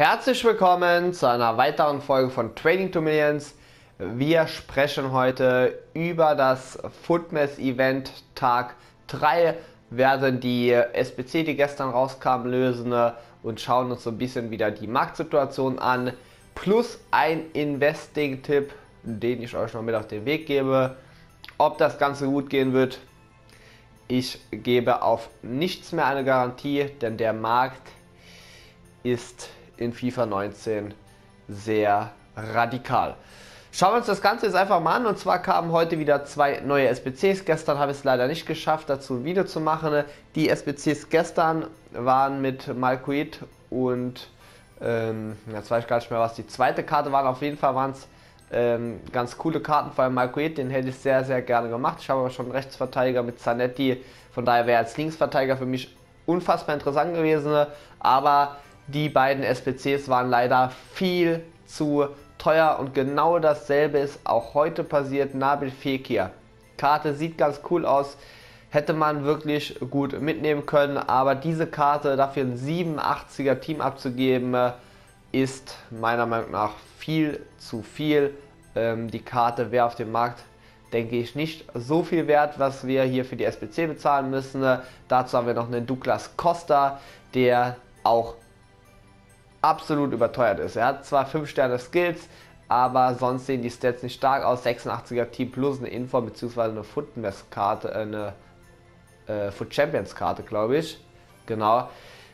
Herzlich willkommen zu einer weiteren Folge von Trading to Millions. Wir sprechen heute über das Footmess Event Tag 3, werden die SBC, die gestern rauskamen, lösen und schauen uns so ein bisschen wieder die Marktsituation an. Plus ein Investing-Tipp, den ich euch noch mit auf den Weg gebe. Ob das Ganze gut gehen wird, ich gebe auf nichts mehr eine Garantie, denn der Markt ist in FIFA 19 sehr radikal. Schauen wir uns das Ganze jetzt einfach mal an. Und zwar kamen heute wieder zwei neue SBCs. Gestern habe ich es leider nicht geschafft, dazu ein Video zu machen. Die SBCs gestern waren mit Malkuit und ähm, jetzt weiß ich gar nicht mehr, was die zweite Karte war. Auf jeden Fall waren es ähm, ganz coole Karten, vor allem Malkuit, den hätte ich sehr, sehr gerne gemacht. Ich habe aber schon Rechtsverteidiger mit Zanetti, von daher wäre als Linksverteidiger für mich unfassbar interessant gewesen. Aber die beiden SPCs waren leider viel zu teuer und genau dasselbe ist auch heute passiert. Nabil Fekir. Karte sieht ganz cool aus. Hätte man wirklich gut mitnehmen können, aber diese Karte dafür ein 87er Team abzugeben, ist meiner Meinung nach viel zu viel. Ähm, die Karte wäre auf dem Markt, denke ich, nicht so viel wert, was wir hier für die SPC bezahlen müssen. Dazu haben wir noch einen Douglas Costa, der auch absolut überteuert ist. Er hat zwar 5 Sterne Skills, aber sonst sehen die Stats nicht stark aus. 86er Team plus eine Info bzw. eine Footmess-Karte, äh, eine äh, Foot Champions-Karte, glaube ich. Genau.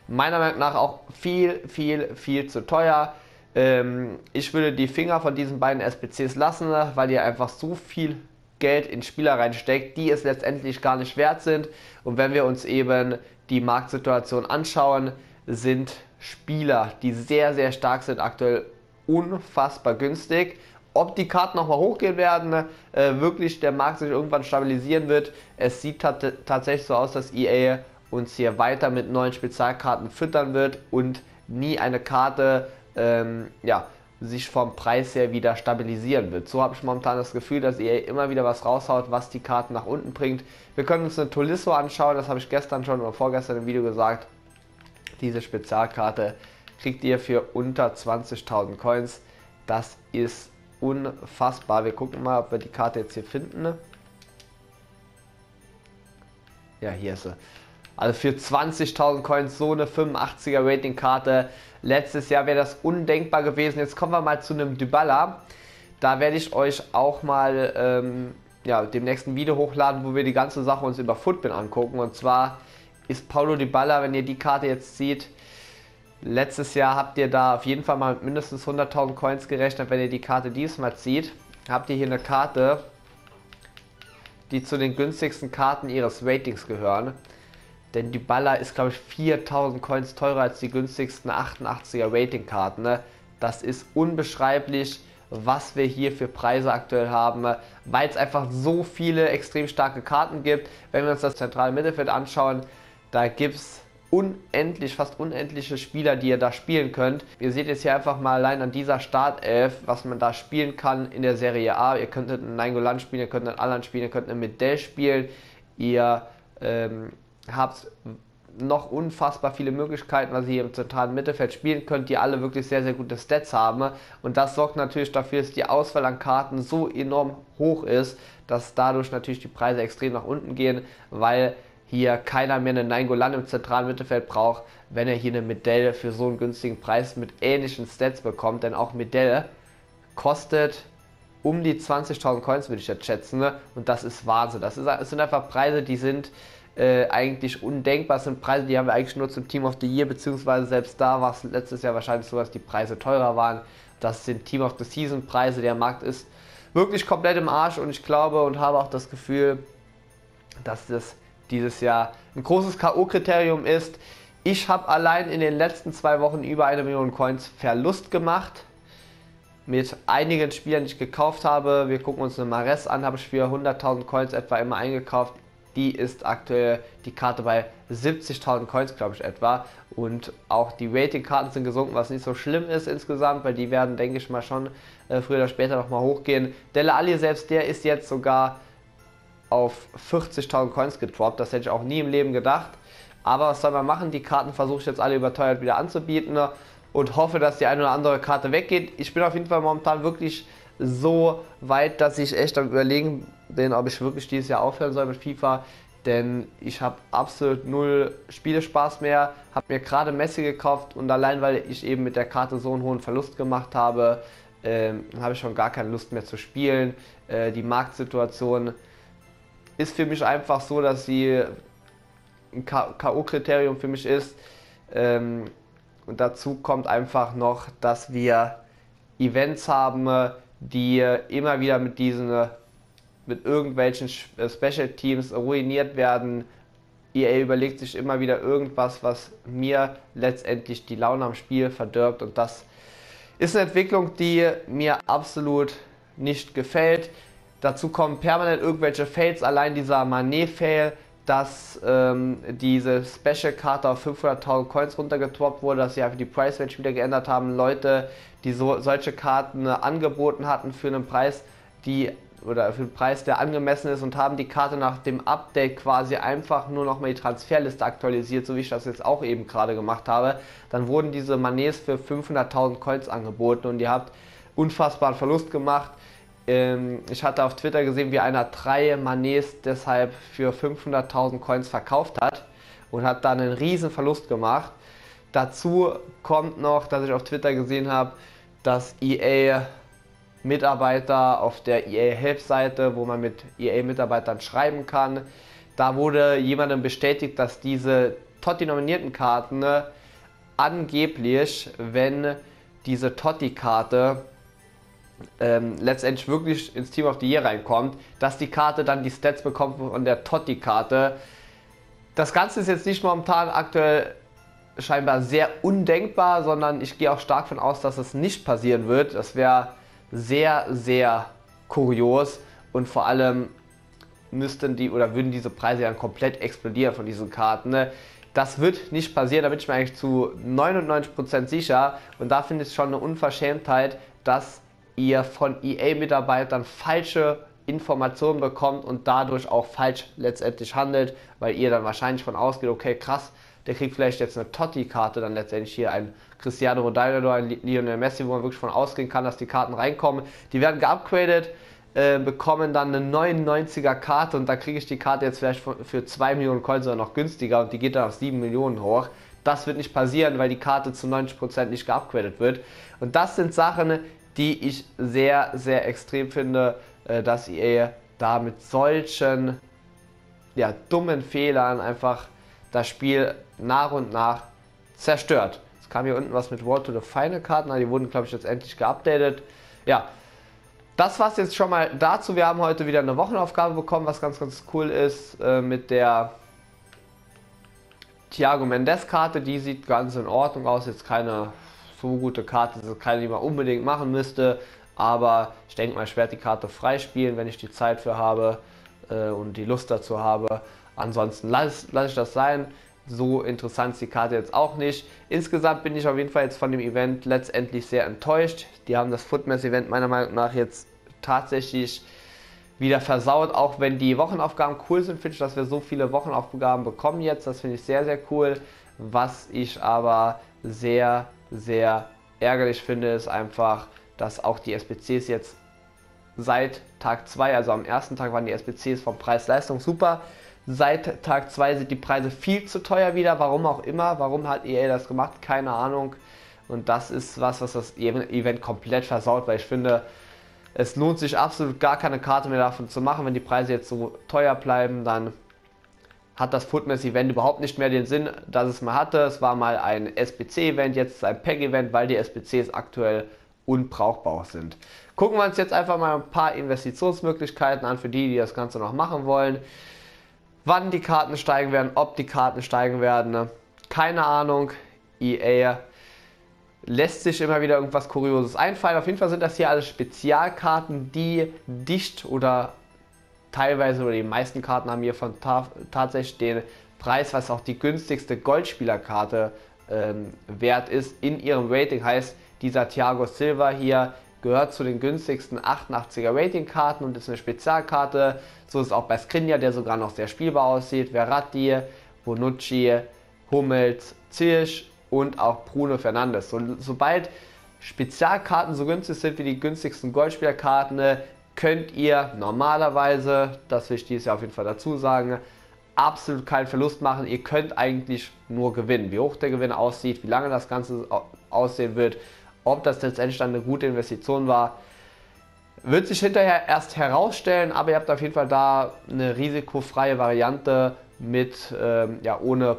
Meiner Meinung nach auch viel, viel, viel zu teuer. Ähm, ich würde die Finger von diesen beiden SPCs lassen, weil ihr einfach so viel Geld in Spieler reinsteckt, die es letztendlich gar nicht wert sind. Und wenn wir uns eben die Marktsituation anschauen, sind Spieler, die sehr, sehr stark sind, aktuell unfassbar günstig. Ob die Karten nochmal hochgehen werden, äh, wirklich der Markt sich irgendwann stabilisieren wird. Es sieht tatsächlich so aus, dass EA uns hier weiter mit neuen Spezialkarten füttern wird und nie eine Karte ähm, ja, sich vom Preis her wieder stabilisieren wird. So habe ich momentan das Gefühl, dass EA immer wieder was raushaut, was die Karten nach unten bringt. Wir können uns eine Tolisso anschauen, das habe ich gestern schon oder vorgestern im Video gesagt. Diese Spezialkarte kriegt ihr für unter 20.000 Coins. Das ist unfassbar. Wir gucken mal, ob wir die Karte jetzt hier finden. Ja, hier ist sie. Also für 20.000 Coins so eine 85er Rating-Karte. Letztes Jahr wäre das undenkbar gewesen. Jetzt kommen wir mal zu einem Dybala. Da werde ich euch auch mal ähm, ja, dem nächsten Video hochladen, wo wir die ganze Sache uns über Footbin angucken. Und zwar ist Paulo Dybala, wenn ihr die Karte jetzt seht, letztes Jahr habt ihr da auf jeden Fall mal mit mindestens 100.000 Coins gerechnet, wenn ihr die Karte diesmal zieht. Habt ihr hier eine Karte, die zu den günstigsten Karten ihres Ratings gehören. Denn Dybala ist, glaube ich, 4000 Coins teurer als die günstigsten 88er Rating-Karten. Ne? Das ist unbeschreiblich, was wir hier für Preise aktuell haben, weil es einfach so viele extrem starke Karten gibt. Wenn wir uns das zentrale Mittelfeld anschauen, da gibt es unendlich, fast unendliche Spieler, die ihr da spielen könnt. Ihr seht jetzt hier einfach mal allein an dieser Startelf, was man da spielen kann in der Serie A. Ihr könntet einen Nainggolan spielen, ihr könnt einen Allan spielen, ihr könnt einen Medell spielen. Ihr ähm, habt noch unfassbar viele Möglichkeiten, was ihr hier im zentralen Mittelfeld spielen könnt, die alle wirklich sehr, sehr gute Stats haben. Und das sorgt natürlich dafür, dass die Auswahl an Karten so enorm hoch ist, dass dadurch natürlich die Preise extrem nach unten gehen, weil hier keiner mehr einen Nainggolan im zentralen Mittelfeld braucht, wenn er hier eine Medaille für so einen günstigen Preis mit ähnlichen Stats bekommt. Denn auch Medaille kostet um die 20.000 Coins, würde ich jetzt schätzen. Ne? Und das ist Wahnsinn. Das, ist, das sind einfach Preise, die sind äh, eigentlich undenkbar. Das sind Preise, die haben wir eigentlich nur zum Team of the Year, beziehungsweise selbst da war es letztes Jahr wahrscheinlich so, dass die Preise teurer waren. Das sind Team of the Season Preise. Der Markt ist wirklich komplett im Arsch und ich glaube und habe auch das Gefühl, dass das dieses Jahr ein großes K.O.-Kriterium ist. Ich habe allein in den letzten zwei Wochen über eine Million Coins Verlust gemacht. Mit einigen Spielern, die ich gekauft habe. Wir gucken uns eine Mares an, habe ich für 100.000 Coins etwa immer eingekauft. Die ist aktuell die Karte bei 70.000 Coins, glaube ich, etwa. Und auch die Rating-Karten sind gesunken, was nicht so schlimm ist insgesamt, weil die werden, denke ich mal, schon äh, früher oder später nochmal hochgehen. Dele Alli selbst, der ist jetzt sogar auf 40.000 Coins gedroppt. Das hätte ich auch nie im Leben gedacht. Aber was soll man machen? Die Karten versuche ich jetzt alle überteuert wieder anzubieten. und hoffe, dass die eine oder andere Karte weggeht. Ich bin auf jeden Fall momentan wirklich so weit, dass ich echt am überlegen bin, ob ich wirklich dieses Jahr aufhören soll mit FIFA. Denn ich habe absolut null Spielespaß mehr, habe mir gerade Messi gekauft und allein weil ich eben mit der Karte so einen hohen Verlust gemacht habe, äh, habe ich schon gar keine Lust mehr zu spielen. Äh, die Marktsituation ist für mich einfach so, dass sie ein K.O.-Kriterium für mich ist. Ähm, und dazu kommt einfach noch, dass wir Events haben, die immer wieder mit diesen mit irgendwelchen äh, Special Teams ruiniert werden. EA überlegt sich immer wieder irgendwas, was mir letztendlich die Laune am Spiel verdirbt und das ist eine Entwicklung, die mir absolut nicht gefällt. Dazu kommen permanent irgendwelche Fails, allein dieser Manet-Fail, dass ähm, diese Special-Karte auf 500.000 Coins runtergetroppt wurde, dass sie einfach die Price Range wieder geändert haben. Leute, die so, solche Karten angeboten hatten für einen Preis, die oder für einen Preis, der angemessen ist und haben die Karte nach dem Update quasi einfach nur nochmal die Transferliste aktualisiert, so wie ich das jetzt auch eben gerade gemacht habe. Dann wurden diese Manets für 500.000 Coins angeboten und ihr habt unfassbaren Verlust gemacht. Ähm, ich hatte auf Twitter gesehen, wie einer drei Manets deshalb für 500.000 Coins verkauft hat und hat dann einen riesen Verlust gemacht. Dazu kommt noch, dass ich auf Twitter gesehen habe, dass EA Mitarbeiter auf der EA Help-Seite, wo man mit EA-Mitarbeitern schreiben kann, da wurde jemandem bestätigt, dass diese Totti-nominierten Karten angeblich, wenn diese Totti-Karte ähm, letztendlich wirklich ins Team of the Year reinkommt, dass die Karte dann die Stats bekommt von der Totti-Karte. Das Ganze ist jetzt nicht momentan aktuell scheinbar sehr undenkbar, sondern ich gehe auch stark von aus, dass es nicht passieren wird. Das wäre sehr, sehr kurios und vor allem müssten die oder würden diese Preise dann komplett explodieren von diesen Karten. Ne? Das wird nicht passieren, da bin ich mir eigentlich zu 99% sicher und da finde ich es schon eine Unverschämtheit, dass ihr von EA-Mitarbeitern falsche Informationen bekommt und dadurch auch falsch letztendlich handelt, weil ihr dann wahrscheinlich von ausgeht, okay, krass, der kriegt vielleicht jetzt eine Totti-Karte, dann letztendlich hier ein Cristiano Ronaldo oder ein Lionel Messi, wo man wirklich von ausgehen kann, dass die Karten reinkommen. Die werden geupgradet, äh, bekommen dann eine 99er Karte und da kriege ich die Karte jetzt vielleicht für 2 Millionen Coins oder noch günstiger und die geht dann auf 7 Millionen hoch. Das wird nicht passieren, weil die Karte zu 90% nicht geupgradet wird. Und das sind Sachen, die ich sehr, sehr extrem finde, äh, dass EA da mit solchen ja, dummen Fehlern einfach das Spiel nach und nach zerstört. Es kam hier unten was mit World to the Final Karten, die wurden glaube ich jetzt endlich geupdatet. Ja, das war es jetzt schon mal dazu. Wir haben heute wieder eine Wochenaufgabe bekommen, was ganz, ganz cool ist äh, mit der Thiago Mendes Karte. Die sieht ganz in Ordnung aus. Jetzt keine so gute Karte, das ist keine, die man unbedingt machen müsste. Aber ich denke mal, ich werde die Karte freispielen, wenn ich die Zeit für habe äh, und die Lust dazu habe. Ansonsten lasse lass ich das sein. So interessant ist die Karte jetzt auch nicht. Insgesamt bin ich auf jeden Fall jetzt von dem Event letztendlich sehr enttäuscht. Die haben das Footmess-Event meiner Meinung nach jetzt tatsächlich wieder versaut, auch wenn die Wochenaufgaben cool sind, finde ich, dass wir so viele Wochenaufgaben bekommen jetzt. Das finde ich sehr, sehr cool. Was ich aber sehr, sehr ärgerlich finde, ist einfach, dass auch die SBCs jetzt seit Tag 2, also am ersten Tag waren die SBCs vom Preis-Leistung super. Seit Tag 2 sind die Preise viel zu teuer wieder, warum auch immer. Warum hat EA das gemacht? Keine Ahnung. Und das ist was, was das Event komplett versaut, weil ich finde, es lohnt sich absolut gar keine Karte mehr davon zu machen. Wenn die Preise jetzt so teuer bleiben, dann hat das Footmess-Event überhaupt nicht mehr den Sinn, dass es mal hatte. Es war mal ein SBC-Event, jetzt ist es ein PEG-Event, weil die SBCs aktuell unbrauchbar sind. Gucken wir uns jetzt einfach mal ein paar Investitionsmöglichkeiten an für die, die das Ganze noch machen wollen. Wann die Karten steigen werden, ob die Karten steigen werden, ne? keine Ahnung. EA lässt sich immer wieder irgendwas Kurioses einfallen. Auf jeden Fall sind das hier alles Spezialkarten, die dicht oder teilweise oder die meisten Karten haben hier von ta tatsächlich den Preis, was auch die günstigste Goldspielerkarte ähm, wert ist in ihrem Rating. Heißt, dieser Thiago Silva hier gehört zu den günstigsten 88er Rating-Karten und ist eine Spezialkarte. So ist es auch bei Skriniar, der sogar noch sehr spielbar aussieht. Verratti, Bonucci, Hummels, Zirsch und auch Bruno Fernandes. So, sobald Spezialkarten so günstig sind wie die günstigsten Goldspielerkarten, könnt ihr normalerweise, das will ich dieses Jahr auf jeden Fall dazu sagen, absolut keinen Verlust machen. Ihr könnt eigentlich nur gewinnen. Wie hoch der Gewinn aussieht, wie lange das Ganze aussehen wird, ob das letztendlich dann eine gute Investition war, wird sich hinterher erst herausstellen, aber ihr habt auf jeden Fall da eine risikofreie Variante mit, ähm, ja, ohne,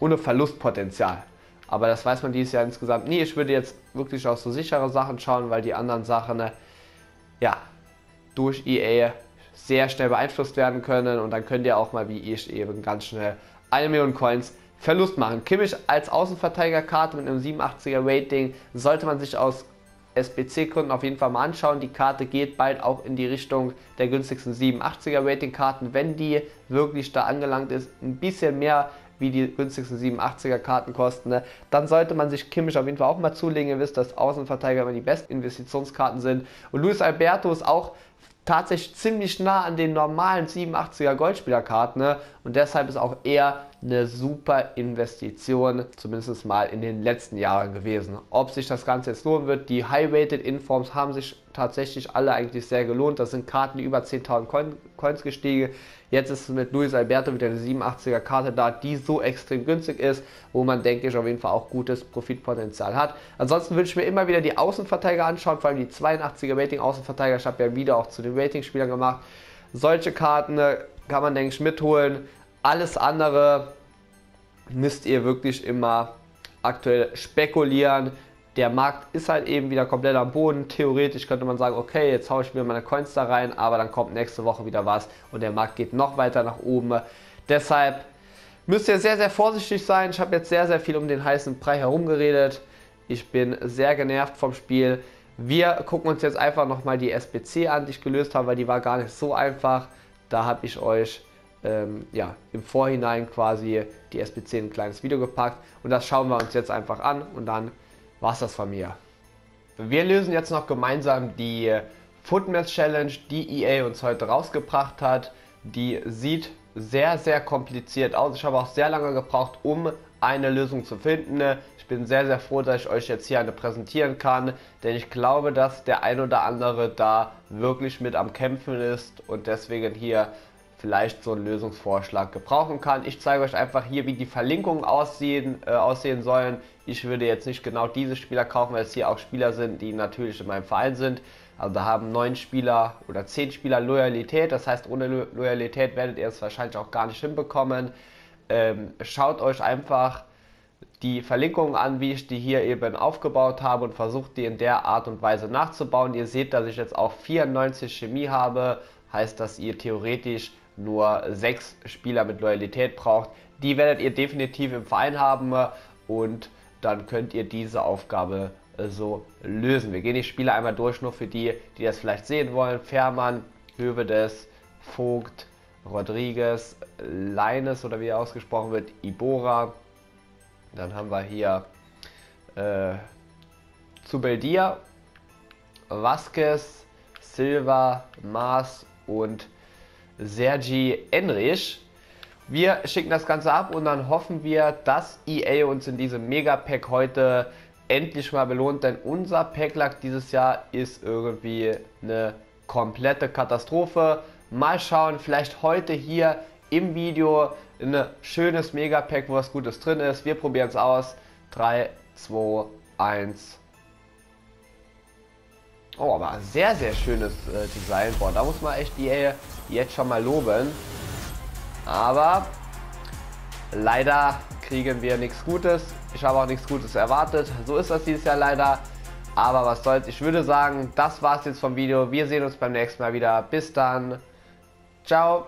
ohne Verlustpotenzial. Aber das weiß man dieses Jahr insgesamt nie. Ich würde jetzt wirklich auf so sichere Sachen schauen, weil die anderen Sachen, äh, ja, durch EA sehr schnell beeinflusst werden können und dann könnt ihr auch mal wie ich eben ganz schnell eine Million Coins Verlust machen. Kimmich als Außenverteidigerkarte mit einem 87er Rating sollte man sich aus SBC-Kunden auf jeden Fall mal anschauen. Die Karte geht bald auch in die Richtung der günstigsten 87er Rating-Karten, wenn die wirklich da angelangt ist. Ein bisschen mehr wie die günstigsten 87er Karten kosten, ne? dann sollte man sich Kimmich auf jeden Fall auch mal zulegen. Ihr wisst, dass Außenverteidiger immer die besten Investitionskarten sind. Und Luis Alberto ist auch tatsächlich ziemlich nah an den normalen 87er Goldspielerkarten ne? und deshalb ist auch eher eine super Investition, zumindest mal in den letzten Jahren gewesen. Ob sich das Ganze jetzt lohnen wird, die High-Rated Informs haben sich tatsächlich alle eigentlich sehr gelohnt. Das sind Karten, die über 10.000 Coins gestiegen. Jetzt ist mit Luis Alberto wieder eine 87er Karte da, die so extrem günstig ist, wo man, denke ich, auf jeden Fall auch gutes Profitpotenzial hat. Ansonsten würde ich mir immer wieder die Außenverteidiger anschauen, vor allem die 82er Rating Außenverteidiger. Ich habe ja wieder auch zu den Rating-Spielern gemacht. Solche Karten äh, kann man, denke ich, mitholen. Alles andere müsst ihr wirklich immer aktuell spekulieren. Der Markt ist halt eben wieder komplett am Boden. Theoretisch könnte man sagen, okay, jetzt haue ich mir meine Coins da rein, aber dann kommt nächste Woche wieder was und der Markt geht noch weiter nach oben. Deshalb müsst ihr sehr, sehr vorsichtig sein. Ich habe jetzt sehr, sehr viel um den heißen Brei herumgeredet. Ich bin sehr genervt vom Spiel. Wir gucken uns jetzt einfach nochmal die SBC an, die ich gelöst habe, weil die war gar nicht so einfach. Da habe ich euch ähm, ja, im Vorhinein quasi die SBC in ein kleines Video gepackt und das schauen wir uns jetzt einfach an und dann war es das von mir. Wir lösen jetzt noch gemeinsam die Footmess Challenge, die EA uns heute rausgebracht hat. Die sieht sehr, sehr kompliziert aus. Ich habe auch sehr lange gebraucht, um eine Lösung zu finden. Ich bin sehr, sehr froh, dass ich euch jetzt hier eine präsentieren kann, denn ich glaube, dass der ein oder andere da wirklich mit am Kämpfen ist und deswegen hier vielleicht so einen Lösungsvorschlag gebrauchen kann. Ich zeige euch einfach hier, wie die Verlinkungen aussehen, äh, aussehen sollen. Ich würde jetzt nicht genau diese Spieler kaufen, weil es hier auch Spieler sind, die natürlich in meinem Verein sind. Also da haben neun Spieler oder zehn Spieler Loyalität. Das heißt, ohne Lo Loyalität werdet ihr es wahrscheinlich auch gar nicht hinbekommen. Ähm, schaut euch einfach die Verlinkungen an, wie ich die hier eben aufgebaut habe und versucht die in der Art und Weise nachzubauen. Ihr seht, dass ich jetzt auch 94 Chemie habe, heißt, dass ihr theoretisch nur sechs Spieler mit Loyalität braucht. Die werdet ihr definitiv im Verein haben und dann könnt ihr diese Aufgabe äh, so lösen. Wir gehen die Spieler einmal durch, nur für die, die das vielleicht sehen wollen. Fährmann, Hövedes, Vogt, Rodriguez, Leines oder wie er ausgesprochen wird, Ibora. Dann haben wir hier äh, Zubeldia, Vasquez, Silva, Maas und Sergi Enrich. Wir schicken das Ganze ab und dann hoffen wir, dass EA uns in diesem Mega-Pack heute endlich mal belohnt, denn unser Packlack dieses Jahr ist irgendwie eine komplette Katastrophe. Mal schauen, vielleicht heute hier im Video ein schönes Mega-Pack, wo was Gutes drin ist. Wir probieren es aus. 3, 2, 1. Oh, aber sehr, sehr schönes äh, Design. Boah, da muss man echt die jetzt schon mal loben. Aber leider kriegen wir nichts Gutes. Ich habe auch nichts Gutes erwartet. So ist das dieses Jahr leider. Aber was soll's. Ich würde sagen, das war's jetzt vom Video. Wir sehen uns beim nächsten Mal wieder. Bis dann. Ciao.